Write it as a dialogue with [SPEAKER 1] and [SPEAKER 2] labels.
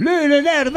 [SPEAKER 1] Lille der